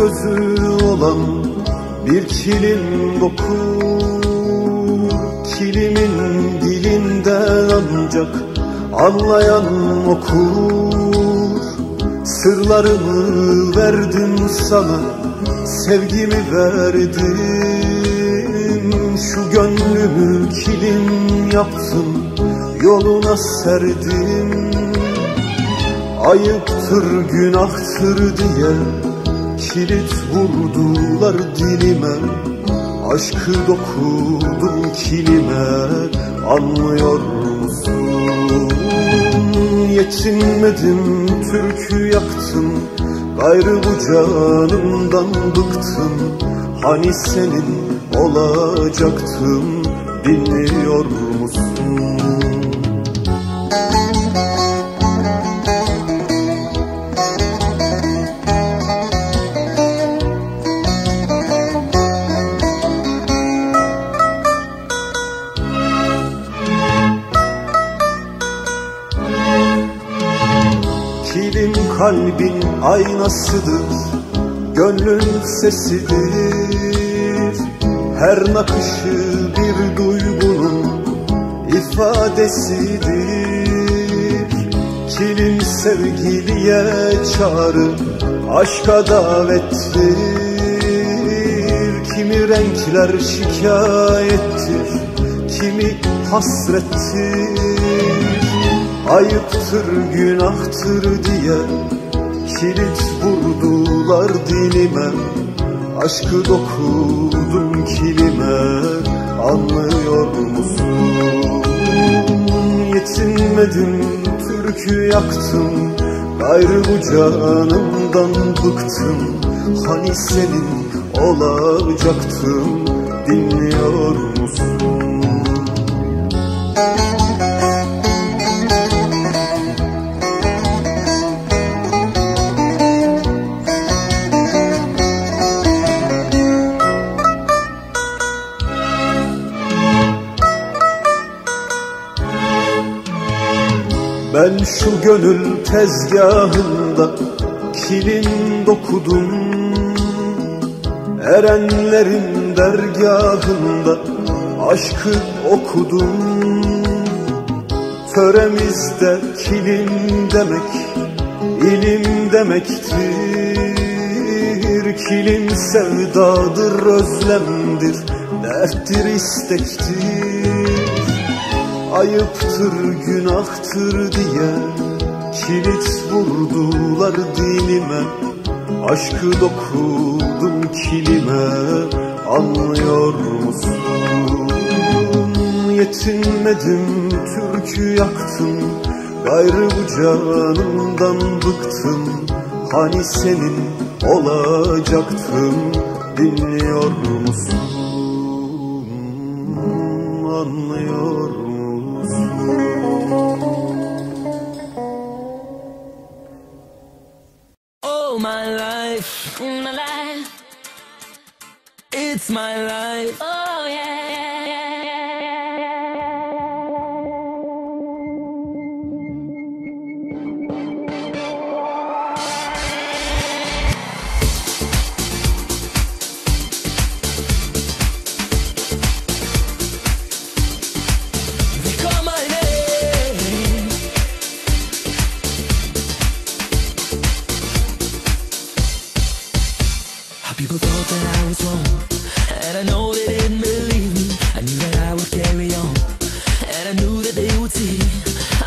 Sözü olan bir kilim dokur Kilimin dilinden ancak anlayan okur. Sırlarımı verdim sana, sevgimi verdim. Şu gönlümü kilim yaptım, yoluna serdim Ayıptır günahtır diye kilit vurdular dilime Aşkı dokudum kilime anlıyor musun? Yetinmedim türkü yaktım Gayrı bu canımdan bıktım Hani senin olacaktım dinliyor musun? Kalbin aynasıdır Gönlün sesidir. Her nakışı bir duygunun ifadesidir. Kilim sevgiliye çağrı Aşka davettir. Kimi renkler şikayettir Kimi hasrettir. Ayıptır günahtır diye Kilit vurdular dilime Aşkı dokudum kilime Anlıyor musun? Yetinmedim türkü yaktım Gayrı bu canımdan bıktım Hani senin olacaktım Dinliyor musun? Ben şu gönül tezgahında kilin dokudum. Erenlerin dergahında aşkı okudum. Töremizde kilim demek ilim demektir. Kilim sevdadır özlemdir derttir istektir Ayıptır günahtır diye Kilit vurdular dilime Aşkı dokudum kilime Anlıyor musun? Yetinmedim türkü yaktım Gayrı bu canımdan bıktım Hani senin olacaktım Dinliyor musun? Anlıyor it's my life. Oh yeah,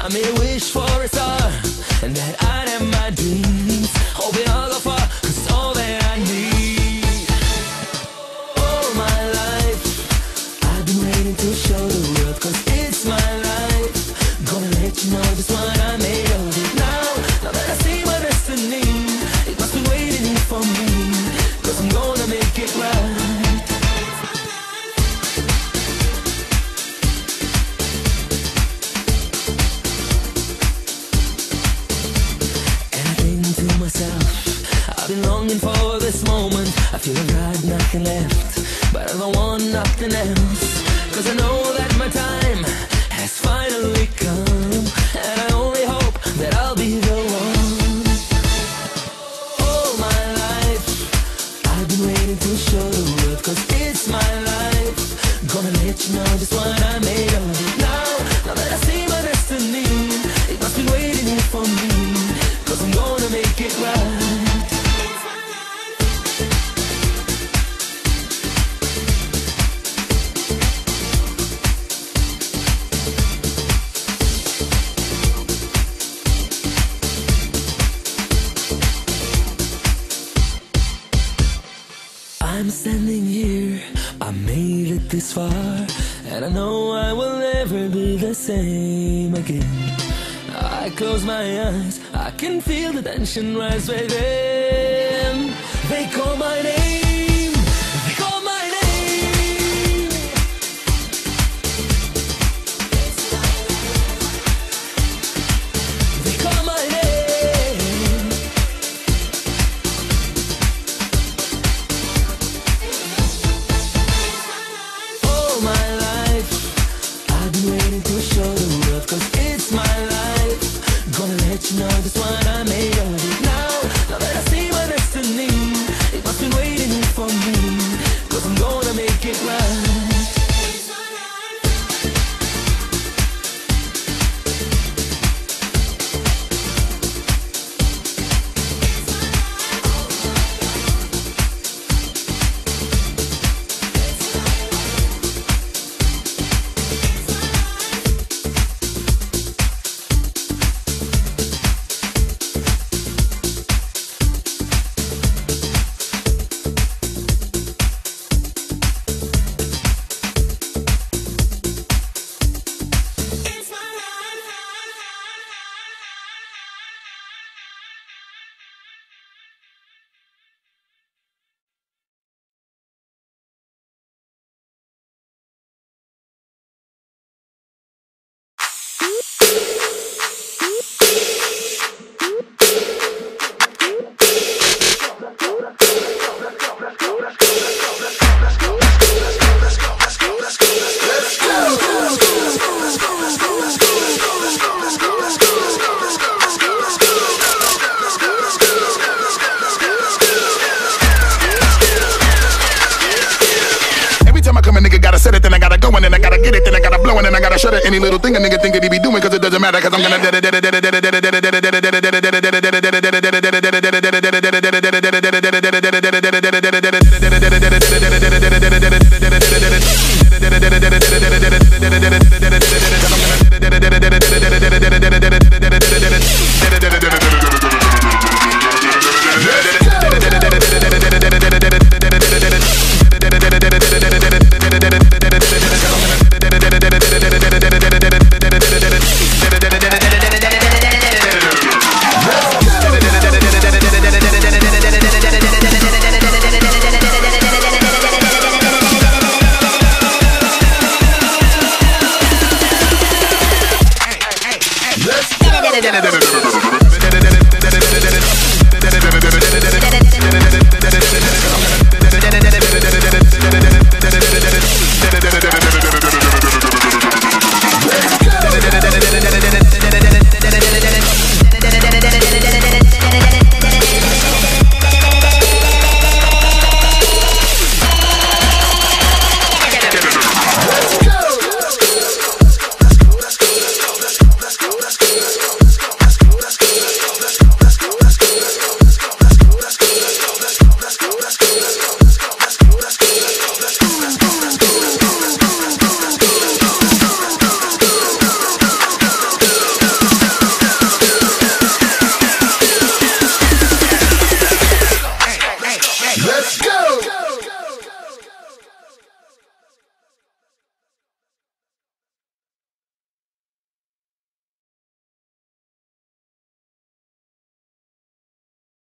I a wish for a star, and that I'd have my nothing left But I don't want nothing else. Cause I know that my time has finally come And I only hope that I'll be the one. All my life I've been waiting to show the world Cause it's my life. Gonna let you know just what I made of. Standing here, I made it this far, and I know I will never be the same again. I close my eyes, I can feel the tension rise within. They call my name, blow, and then I gotta shut it. Any little thing a nigga think that he be doing, cause it doesn't matter, cause I'm gonna